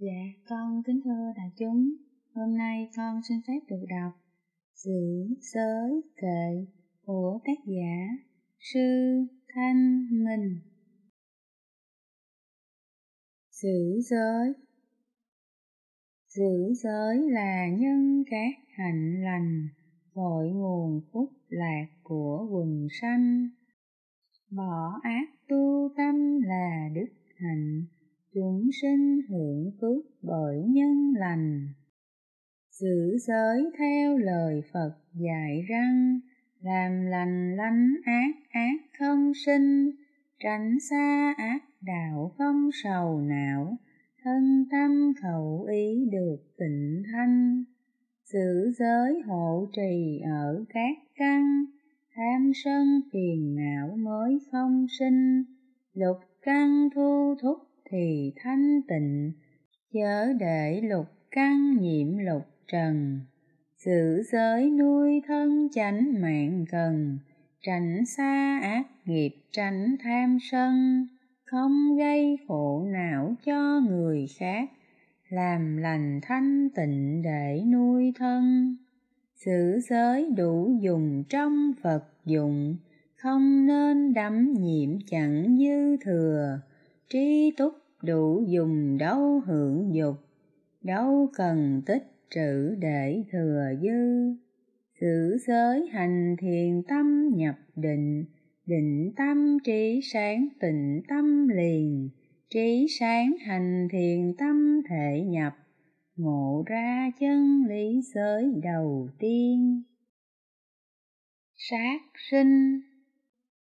Dạ, con kính thưa đại chúng, hôm nay con xin phép được đọc Sự Giới Kệ của tác giả Sư Thanh Minh. sử giới Giữ giới là nhân các hạnh lành, cội nguồn phúc lạc của quần sanh. Bỏ ác tu tâm là đức hạnh, chúng sinh hưởng phước bởi nhân lành. Giữ giới theo lời Phật dạy răng, làm lành lánh ác ác không sinh, tránh xa ác đạo không sầu não, thân tâm khẩu ý được tịnh thanh. Giữ giới hộ trì ở các căn, tham sân phiền não mới không sinh, lục căn thu thúc thì thanh tịnh, chớ để lục căn nhiễm lục trần. Giữ giới nuôi thân chánh mạng cần, tránh xa ác nghiệp tránh tham sân, không gây khổ não cho người khác, làm lành thanh tịnh để nuôi thân. Giữ giới đủ dùng trong vật dụng, không nên đắm nhiễm chẳng dư thừa, trí túc đủ dùng đâu hưởng dục, đâu cần tích trữ để thừa dư. Giữ giới hành thiền tâm nhập định, định tâm trí sáng tịnh tâm liền, trí sáng hành thiền tâm thể nhập, ngộ ra chân lý giới đầu tiên. Sát sinh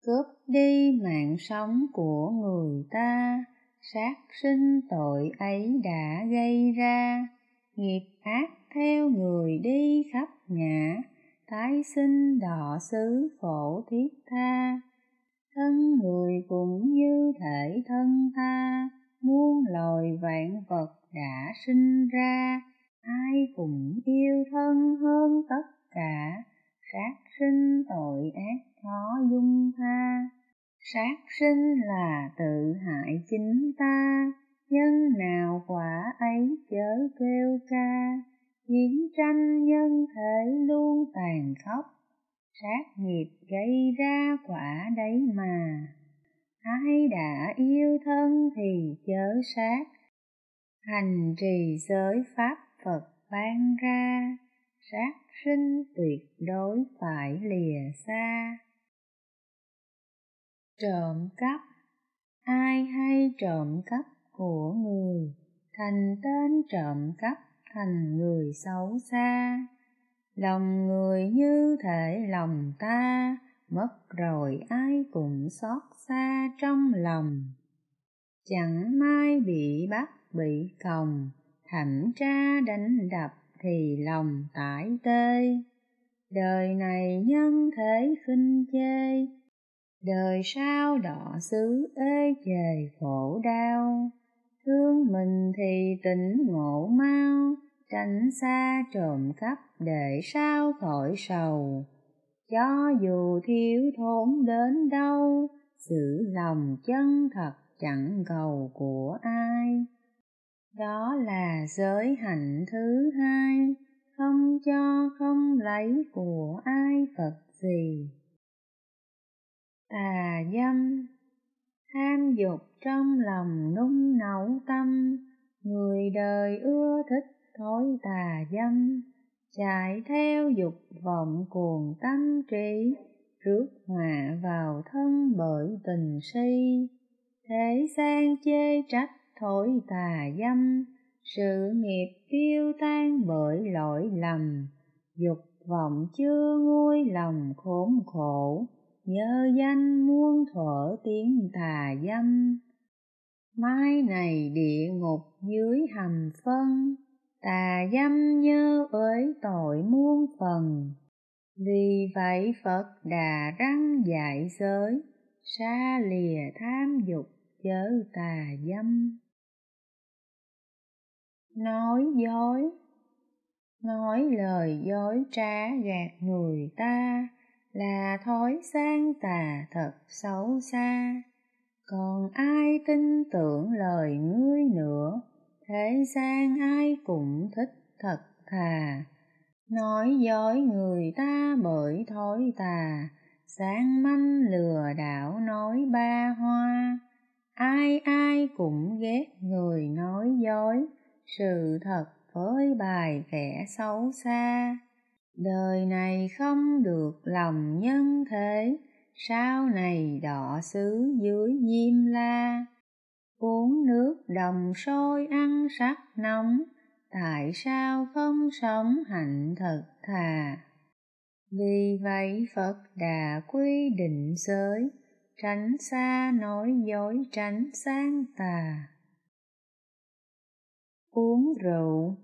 cướp đi mạng sống của người ta, sát sinh tội ấy đã gây ra, nghiệp ác theo người đi khắp ngã, tái sinh đọ xứ khổ thiết tha. Thân người cũng như thể thân ta, muôn loài vạn vật đã sinh ra, ai cũng yêu thân hơn tất cả, sát sinh tội ác khó dung tha. Sát sinh là tự hại chính ta, nhân nào quả ấy chớ kêu ca, chiến tranh nhân thể luôn tàn khốc, sát nghiệp gây ra quả đấy mà. Ai đã yêu thân thì chớ sát, hành trì giới pháp Phật ban ra, sát sinh tuyệt đối phải lìa xa. Trộm cắp Ai hay trộm cắp của người, thành tên trộm cắp thành người xấu xa. Lòng người như thể lòng ta, mất rồi ai cũng xót xa trong lòng. Chẳng may bị bắt bị còng, thẩm tra đánh đập thì lòng tải tê. Đời này nhân thể khinh chê, đời sau đọ xứ ê chề khổ đau. Thương mình thì tỉnh ngộ mau, tránh xa trộm cắp để sao khỏi sầu. Cho dù thiếu thốn đến đâu, giữ lòng chân thật chẳng cầu của ai. Đó là giới hạnh thứ hai, không cho không lấy của ai Phật gì. Tà dâm Tham dục trong lòng nung nấu tâm, Người đời ưa thích thói tà dâm, Chạy theo dục vọng cuồng tâm trí, Rước họa vào thân bởi tình si. Thế gian chê trách thổi tà dâm, sự nghiệp tiêu tan bởi lỗi lầm, dục vọng chưa nguôi lòng khốn khổ, nhớ danh muôn thuở tiếng tà dâm. Mai này địa ngục dưới hầm phân, tà dâm nhớ với tội muôn phần. Vì vậy Phật đà răng dạy giới, xa lìa tham dục chớ tà dâm. Nói dối Nói lời dối trá gạt người ta, là thói sang tà thật xấu xa. Còn ai tin tưởng lời ngươi nữa, thế gian ai cũng thích thật thà. Nói dối người ta bởi thói tà sáng manh lừa đảo nói ba hoa. Ai ai cũng ghét người nói dối sự thật với bài vẽ xấu xa đời này không được lòng nhân thế, sau này đọ xứ dưới diêm la. Uống nước đồng sôi ăn sắc nóng, tại sao không sống hạnh thật thà? Vì vậy phật đà quy định giới, tránh xa nói dối, tránh sang tà. Uống rượu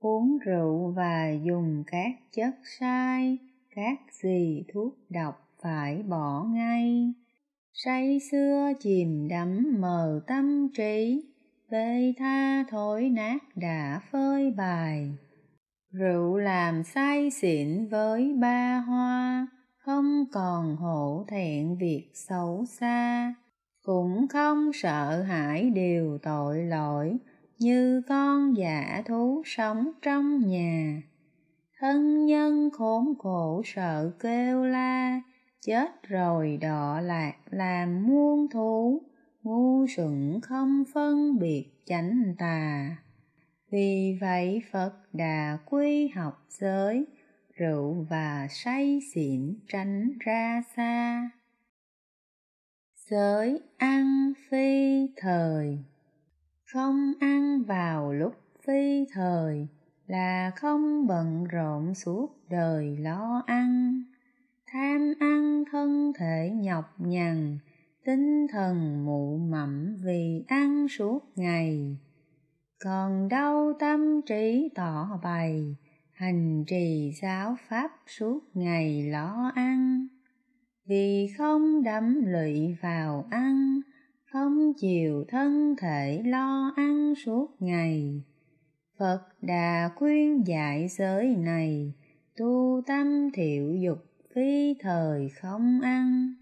uống rượu và dùng các chất sai, các gì thuốc độc phải bỏ ngay. Say xưa chìm đắm mờ tâm trí, bê tha thối nát đã phơi bài. Rượu làm say xỉn với ba hoa, không còn hổ thẹn việc xấu xa. Cũng không sợ hãi điều tội lỗi như con giả thú sống trong nhà. Thân nhân khốn khổ sợ kêu la, chết rồi đọ lạc làm muôn thú, ngu xuẩn không phân biệt chánh tà. Vì vậy phật đà quy học giới, rượu và say xỉn tránh ra xa. Giới ăn phi thời không ăn vào lúc phi thời là không bận rộn suốt đời lo ăn. Tham ăn thân thể nhọc nhằn, tinh thần mụ mậm vì ăn suốt ngày. Còn đau tâm trí tỏ bày, hành trì giáo pháp suốt ngày lo ăn. Vì không đắm lụy vào ăn không chiều thân thể lo ăn suốt ngày. Phật đà khuyên dạy giới này, tu tâm thiệu dục phi thời không ăn.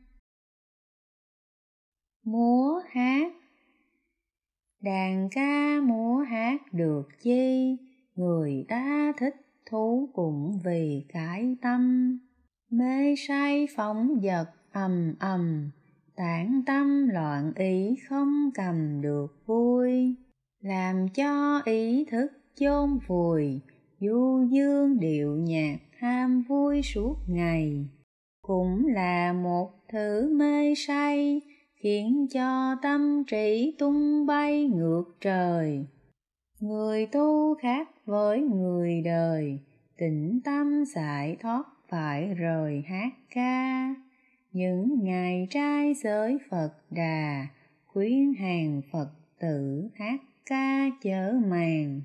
Múa hát. Đàn ca múa hát được chi, người ta thích thú cũng vì cái tâm. Mê say phóng vật ầm ầm tản tâm loạn ý không cầm được vui, làm cho ý thức chôn vùi, du dương điệu nhạc ham vui suốt ngày. Cũng là một thứ mê say, khiến cho tâm trí tung bay ngược trời. Người tu khác với người đời tĩnh tâm giải thoát phải rời hát ca những ngày trai giới phật đà, khuyến hàng phật tử hát ca chở màn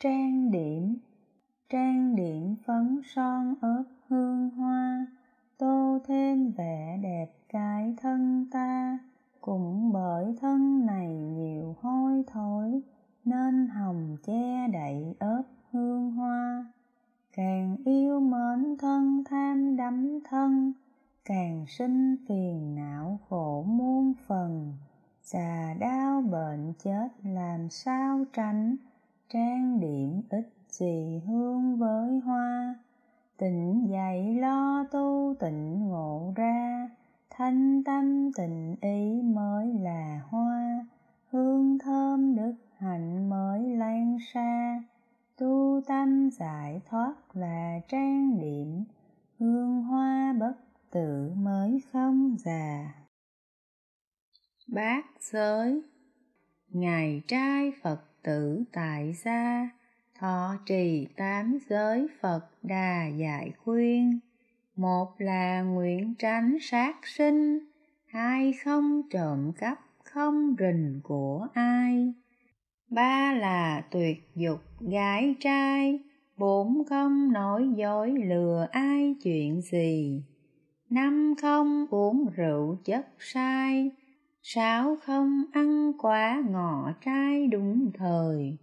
trang điểm trang điểm phấn son ớt hương hoa, tô thêm vẻ đẹp cái thân ta. Cũng bởi thân này nhiều hôi thối, nên hồng che đậy ớt hương hoa. Càng yêu mến thân tham đắm càng sinh phiền não khổ muôn phần, già đau bệnh chết làm sao tránh? Trang điểm ít gì hương với hoa? Tỉnh dậy lo tu tịnh ngộ ra, thanh tâm tình ý mới là hoa. Hương thơm đức hạnh mới lan xa, tu tâm giải thoát là trang điểm. Hương hoa già. Bát giới ngày trai phật tử tại gia, thọ trì tám giới phật đà dạy khuyên. Một là nguyện tránh sát sinh, hai không trộm cắp không rình của ai. Ba là tuyệt dục gái trai, bốn không nói dối lừa ai chuyện gì năm không uống rượu chất sai, sáu không ăn quả ngọ trai đúng thời,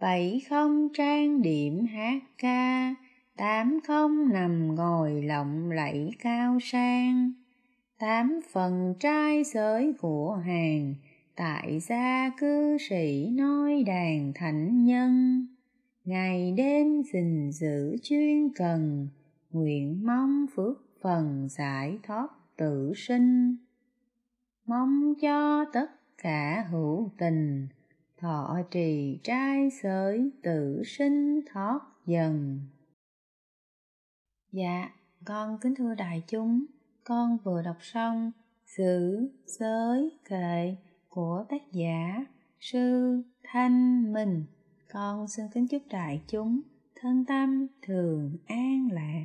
bảy không trang điểm hát ca, tám không nằm ngồi lộng lẫy cao sang, tám phần trai giới của hàng, tại gia cư sĩ nói đàn thánh nhân. Ngày đêm gìn giữ chuyên cần, nguyện mong phước phần giải thoát tự sinh. Mong cho tất cả hữu tình, thọ trì trai giới tự sinh thoát dần. Dạ con kính thưa đại chúng, con vừa đọc xong sự giới kệ của tác giả sư thanh mình con xin kính chúc đại chúng thân tâm thường an lạc.